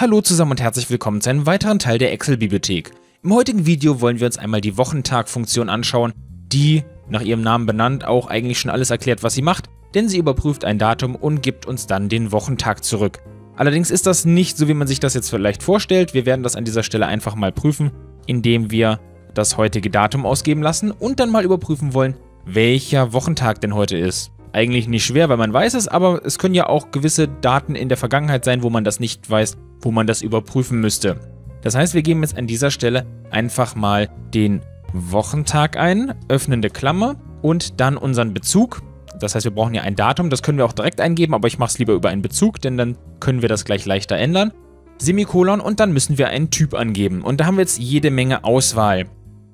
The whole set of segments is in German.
Hallo zusammen und herzlich willkommen zu einem weiteren Teil der Excel-Bibliothek. Im heutigen Video wollen wir uns einmal die Wochentag-Funktion anschauen, die, nach ihrem Namen benannt, auch eigentlich schon alles erklärt, was sie macht, denn sie überprüft ein Datum und gibt uns dann den Wochentag zurück. Allerdings ist das nicht so, wie man sich das jetzt vielleicht vorstellt. Wir werden das an dieser Stelle einfach mal prüfen, indem wir das heutige Datum ausgeben lassen und dann mal überprüfen wollen, welcher Wochentag denn heute ist eigentlich nicht schwer, weil man weiß es, aber es können ja auch gewisse Daten in der Vergangenheit sein, wo man das nicht weiß, wo man das überprüfen müsste. Das heißt, wir geben jetzt an dieser Stelle einfach mal den Wochentag ein, öffnende Klammer und dann unseren Bezug. Das heißt, wir brauchen ja ein Datum, das können wir auch direkt eingeben, aber ich mache es lieber über einen Bezug, denn dann können wir das gleich leichter ändern. Semikolon und dann müssen wir einen Typ angeben. Und da haben wir jetzt jede Menge Auswahl.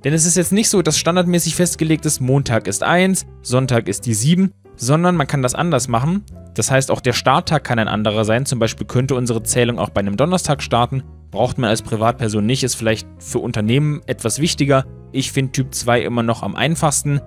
Denn es ist jetzt nicht so, dass standardmäßig festgelegt ist, Montag ist 1, Sonntag ist die 7, sondern man kann das anders machen. Das heißt, auch der Starttag kann ein anderer sein. Zum Beispiel könnte unsere Zählung auch bei einem Donnerstag starten. Braucht man als Privatperson nicht, ist vielleicht für Unternehmen etwas wichtiger. Ich finde Typ 2 immer noch am einfachsten,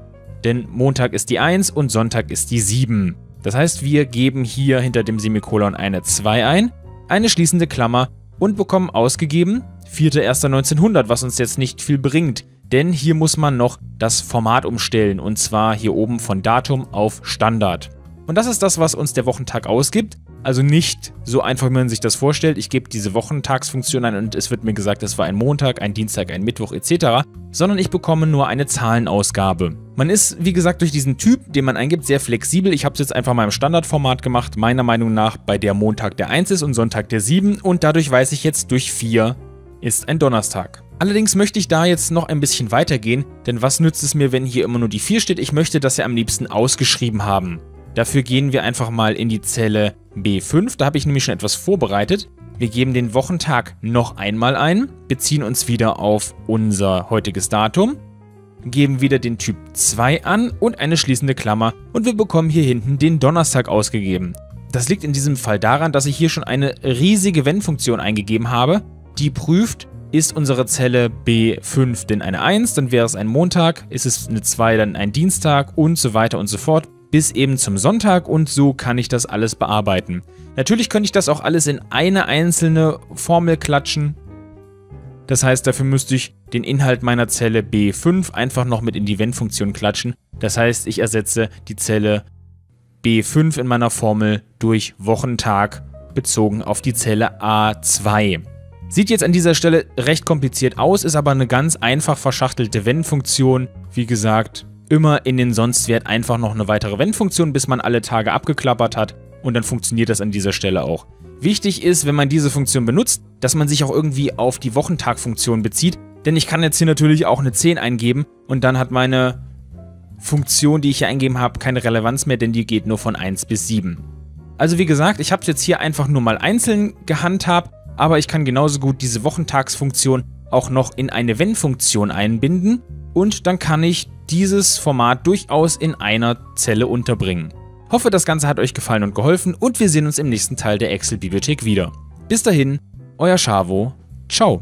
denn Montag ist die 1 und Sonntag ist die 7. Das heißt, wir geben hier hinter dem Semikolon eine 2 ein, eine schließende Klammer und bekommen ausgegeben 4.1.1900, was uns jetzt nicht viel bringt denn hier muss man noch das Format umstellen und zwar hier oben von Datum auf Standard. Und das ist das, was uns der Wochentag ausgibt. Also nicht so einfach, wie man sich das vorstellt. Ich gebe diese Wochentagsfunktion ein und es wird mir gesagt, es war ein Montag, ein Dienstag, ein Mittwoch etc., sondern ich bekomme nur eine Zahlenausgabe. Man ist, wie gesagt, durch diesen Typ, den man eingibt, sehr flexibel. Ich habe es jetzt einfach mal im Standardformat gemacht, meiner Meinung nach, bei der Montag der 1 ist und Sonntag der 7 und dadurch weiß ich jetzt durch 4 ist ein Donnerstag. Allerdings möchte ich da jetzt noch ein bisschen weitergehen, denn was nützt es mir, wenn hier immer nur die 4 steht? Ich möchte das ja am liebsten ausgeschrieben haben. Dafür gehen wir einfach mal in die Zelle B5, da habe ich nämlich schon etwas vorbereitet. Wir geben den Wochentag noch einmal ein, beziehen uns wieder auf unser heutiges Datum, geben wieder den Typ 2 an und eine schließende Klammer und wir bekommen hier hinten den Donnerstag ausgegeben. Das liegt in diesem Fall daran, dass ich hier schon eine riesige Wenn-Funktion eingegeben habe, die prüft, ist unsere Zelle B5 denn eine 1, dann wäre es ein Montag, ist es eine 2, dann ein Dienstag und so weiter und so fort, bis eben zum Sonntag und so kann ich das alles bearbeiten. Natürlich könnte ich das auch alles in eine einzelne Formel klatschen. Das heißt, dafür müsste ich den Inhalt meiner Zelle B5 einfach noch mit in die Wenn-Funktion klatschen. Das heißt, ich ersetze die Zelle B5 in meiner Formel durch Wochentag bezogen auf die Zelle A2. Sieht jetzt an dieser Stelle recht kompliziert aus, ist aber eine ganz einfach verschachtelte Wenn-Funktion. Wie gesagt, immer in den Sonstwert einfach noch eine weitere Wenn-Funktion, bis man alle Tage abgeklappert hat und dann funktioniert das an dieser Stelle auch. Wichtig ist, wenn man diese Funktion benutzt, dass man sich auch irgendwie auf die Wochentag-Funktion bezieht, denn ich kann jetzt hier natürlich auch eine 10 eingeben und dann hat meine Funktion, die ich hier eingeben habe, keine Relevanz mehr, denn die geht nur von 1 bis 7. Also wie gesagt, ich habe es jetzt hier einfach nur mal einzeln gehandhabt, aber ich kann genauso gut diese Wochentagsfunktion auch noch in eine Wenn-Funktion einbinden und dann kann ich dieses Format durchaus in einer Zelle unterbringen. Hoffe, das Ganze hat euch gefallen und geholfen und wir sehen uns im nächsten Teil der Excel-Bibliothek wieder. Bis dahin, euer Schavo, ciao.